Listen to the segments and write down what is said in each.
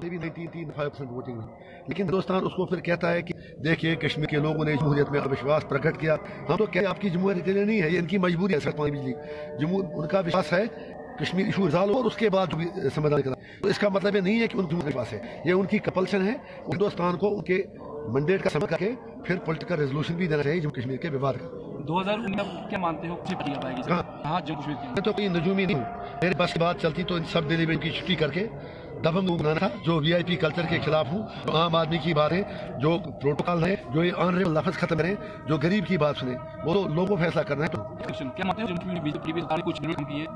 تو بھی نائنٹین تین فائیو پرسینٹ ووٹنگ ہوئی۔ لیکن ہندوستان اس کو پھر کہتا ہے کہ دیکھیے، کشمیر کے لوگوں نے جمہوریت میں وشواس پرکٹ کیا۔ ہم تو کیا آپ کی جمہوریت کے لیے نہیں ہے، یہ ان کی مجبوری ہے پانی بجلی۔ جمہور ان کا وشواس ہے کشمیر ایشو ریزالو اور اس کے بعد جو بھی سمجھدار کرا تو اس کا مطلب یہ نہیں ہے کہ ان کے پاس ہے، یہ ان کی کپلشن ہے۔ ہندوستان کو ان کے منڈیٹ کا سمجھ کر کے پھر پولیٹیکل ریزولوشن بھی دینا چاہیے جموں کشمیر کے وواد کا۔ دو ہزار انیس میں کیا مانتے ہو؟ پائے گی؟ ہاں جموں کشمیر میں تو کوئی نجومی نہیں ہوں۔ میرے بس کی بات چلتی تو ان سب دلی میں ان کی چھٹی کر کے دبنگ بنانا تھا جو وی آئی پی کلچر کے خلاف ہوں۔ جو عام آدمی کی بات ہے جو پروٹوکال ہے جو یہ آنریبل لفظ ختم کریں جو غریب کی بات سنیں وہ تو لوگوں فیصلہ کرنا ہے۔ تو کیا مانتے ہو؟ Jammu Kashmir B J P کچھ کی ہے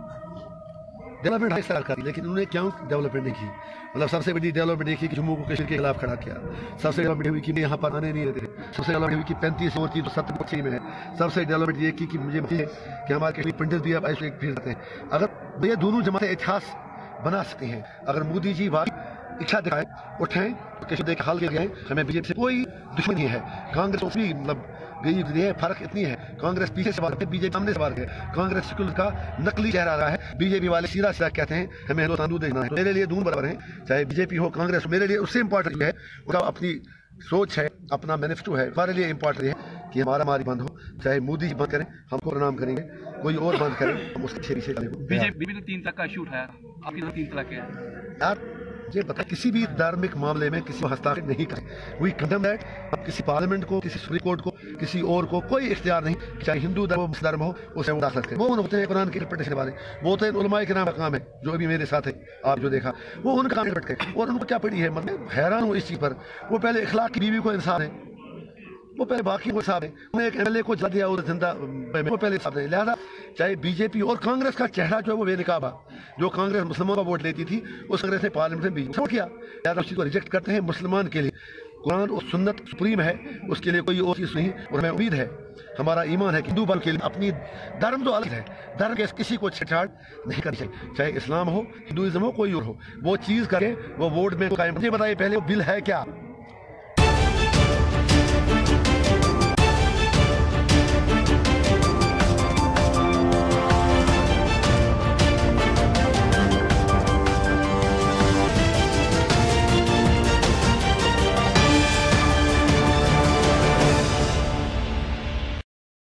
ڈیولپمنٹ ہائی سرکار کی، لیکن انہوں نے کیوں ڈیولپمنٹ نہیں کی؟ مطلب سب سے بڑی ڈیولپمنٹ یہ کی کہ جموں کو کشمیر کے خلاف کھڑا کیا۔ سب سے ڈیولپمنٹ ہوئی کہ میں یہاں پر آنے نہیں رہتے سب سے ڈیولپمنٹ ہوئی کہ پینتیس اور تھی تو ستر میں ہے۔ سب سے ڈیولپمنٹ یہ کی کہ مجھے مجھے کہ ہمارے کشمیر پنڈت بھی اب ایسے ایک پھر ہیں۔ اگر یہ دونوں جماعتیں اتہاس بنا سکتی ہیں، اگر مودی جی بات اچھا دکھائے اٹھیں کشمیر دیکھ حل کے گئے ہمیں بی جے پی سے کوئی دشمنی ہے۔ کانگریس بھی مطلب گئی یہ فرق اتنی ہے۔ کانگریس پیچھے سے بار ہے، بی جے پی سامنے سے بار ہے۔ کانگریس سیکولر کا نقلی چہرہ رہا ہے۔ بی جے پی والے سیدھا سیدھا کہتے ہیں ہمیں ہندوستان دودھ دینا ہے۔ میرے لیے دونوں برابر ہیں چاہے بی جے پی ہو کانگریس ہو میرے لیے اس سے امپورٹنٹ ہے ان کا اپنی سوچ ہے اپنا مینیفیسٹو ہے ہمارے لیے امپورٹنٹ ہے کہ ہمارا ہماری بند ہو چاہے مودی جی بند کریں ہم کو پرنام کریں گے کوئی اور بند کریں ہم اس کے پیچھے پیچھے چلیں بی جے پی نے تین تک کا ایشو اٹھایا آپ کی تین طلاق ہے یار یہ بتا کسی بھی دھارمک معاملے میں کسی کو ہستاخر نہیں کریں وی کنڈم دیٹ اب کسی پارلیمنٹ کو، کسی سپریم کورٹ کو، کسی اور کو کوئی اختیار نہیں۔ چاہے ہندو دھرم ہو، مسلم دھرم ہو اسے وہ داخل کریں۔ وہ ہوتے ہیں قرآن کی انٹرپریٹیشن والے وہ ہوتے ہیں علماء کے نام کا کام ہے، جو ابھی میرے ساتھ ہے آپ جو دیکھا۔ وہ ان کا کام انٹرپریٹ کریں۔ اور ان کو کیا پڑی ہے؟ مطلب حیران ہوں اس چیز پر۔ وہ پہلے اخلاق کی بیوی کو انسان ہے وہ پہلے باقی کو صاحب ہے انہوں نے ایک ایم ایل اے کو جلا دیا اور زندہ وہ پہلے صاحب ہے لہٰذا چاہے بی جے پی اور کانگریس کا چہرہ جو ہے وہ بے نقاب جو کانگریس مسلمانوں کا ووٹ لیتی تھی، اس کانگریس نے پارلیمنٹ میں بی جے کیا۔ لہٰذا اس چیز کو ریجیکٹ کرتے ہیں مسلمان کے لیے۔ قرآن اور سنت سپریم ہے، اس کے لیے کوئی اور چیز نہیں، اور ہمیں امید ہے، ہمارا ایمان ہے کہ ہندو بل کے لیے اپنی دھرم تو الگ ہے۔ دھرم کے کسی کو چھٹاٹ نہیں کرنی چاہیے۔ چاہے اسلام ہو، ہندوازم ہو، کوئی اور ہو، وہ چیز کرے وہ ووٹ میں قائم۔ مجھے بتائیے پہلے وہ بل ہے کیا؟